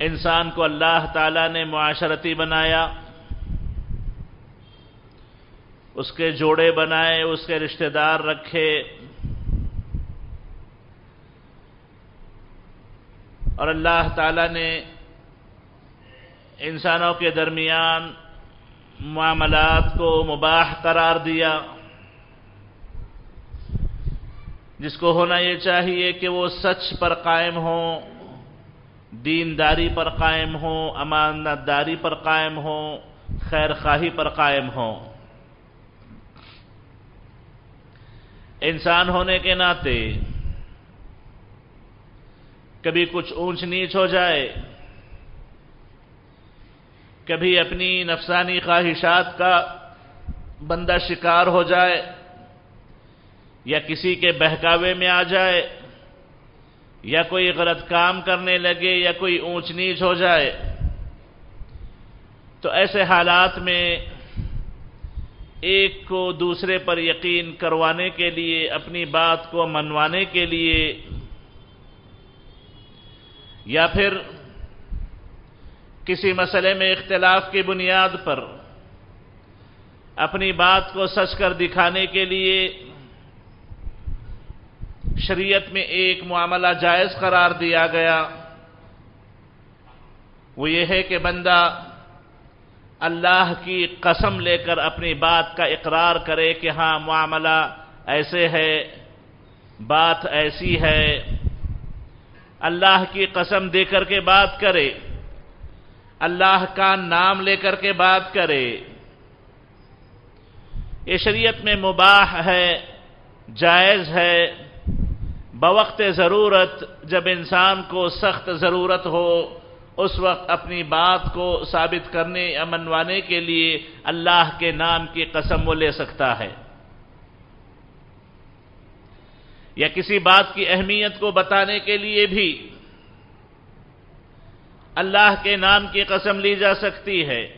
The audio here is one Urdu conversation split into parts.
انسان کو اللہ تعالیٰ نے معاشرتی بنایا، اس کے جوڑے بنائے، اس کے رشتہ دار رکھے، اور اللہ تعالیٰ نے انسانوں کے درمیان معاملات کو مباح قرار دیا۔ جس کو ہونا یہ چاہیے کہ وہ سچ پر قائم ہوں۔ دینداری پر قائم ہوں امانت داری پر قائم ہوں خیر خواہی پر قائم ہوں۔ انسان ہونے کے ناطے کبھی کچھ اونچ نیچ ہو جائے، کبھی اپنی نفسانی خواہشات کا بندہ شکار ہو جائے یا کسی کے بہکاوے میں آ جائے۔ یا کوئی غلط کام کرنے لگے یا کوئی اونچ نیچ ہو جائے، تو ایسے حالات میں ایک کو دوسرے پر یقین کروانے کے لیے، اپنی بات کو منوانے کے لیے، یا پھر کسی مسئلے میں اختلاف کی بنیاد پر اپنی بات کو سچ کر دکھانے کے لیے شریعت میں ایک معاملہ جائز قرار دیا گیا۔ وہ یہ ہے کہ بندہ اللہ کی قسم لے کر اپنی بات کا اقرار کرے کہ ہاں معاملہ ایسے ہے، بات ایسی ہے۔ اللہ کی قسم دے کر کے بات کرے۔ اللہ کا نام لے کر کے بات کرے۔ یہ شریعت میں مباح ہے، جائز ہے۔ بوقت ضرورت جب انسان کو سخت ضرورت ہو، اس وقت اپنی بات کو ثابت کرنے یا منوانے کے لیے اللہ کے نام کی قسم وہ لے سکتا ہے۔ یا کسی بات کی اہمیت کو بتانے کے لیے بھی اللہ کے نام کی قسم لی جا سکتی ہے۔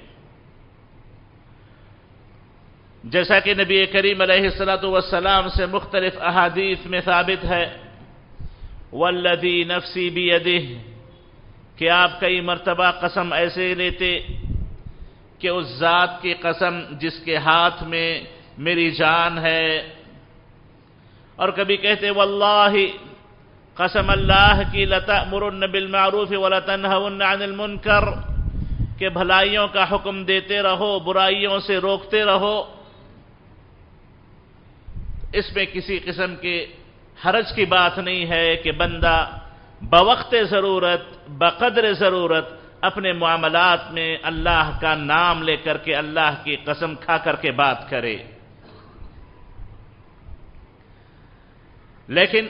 جیسا کہ نبی کریم علیہ السلام سے مختلف احادیث میں ثابت ہے۔ والذی نفسی بیدہ، کہ آپ کئی مرتبہ قسم ایسے لیتے کہ اس ذات کی قسم جس کے ہاتھ میں میری جان ہے۔ اور کبھی کہتے، واللہ، قسم اللہ کی، لتأمرن بالمعروف ولتنہون عن المنکر، کہ بھلائیوں کا حکم دیتے رہو، برائیوں سے روکتے رہو۔ اس میں کسی قسم کے حرج کی بات نہیں ہے کہ بندہ بوقت ضرورت، بقدر ضرورت اپنے معاملات میں اللہ کا نام لے کر کے اللہ کی قسم کھا کر کے بات کرے۔ لیکن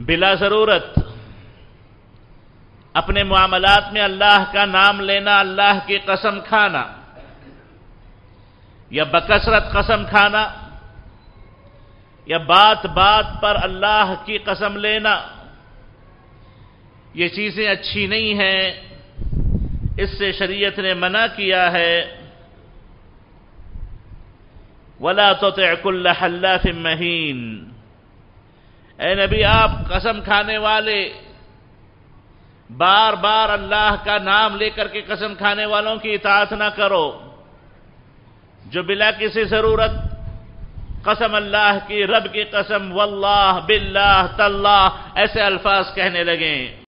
بلا ضرورت اپنے معاملات میں اللہ کا نام لینا، اللہ کی قسم کھانا یا بکثرت قسم کھانا یا بات بات پر اللہ کی قسم لینا یہ چیزیں اچھی نہیں ہیں، اس سے شریعت نے منع کیا ہے۔ ولا تطع كل حلاف مہین اے نبی، آپ قسم کھانے والے، بار بار اللہ کا نام لے کر کے قسم کھانے والوں کی اطاعت نہ کرو، جو بلا کسی ضرورت قسم اللہ کی رب کی قسم واللہ باللہ تاللہ ایسے الفاظ کہنے لگیں۔